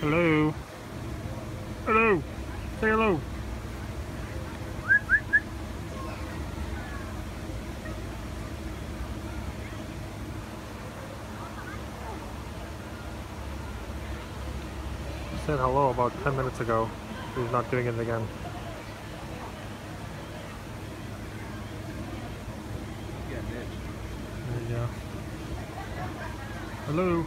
Hello. Hello. Say hello. said hello about 10 minutes ago. He's not doing it again. There. Hello.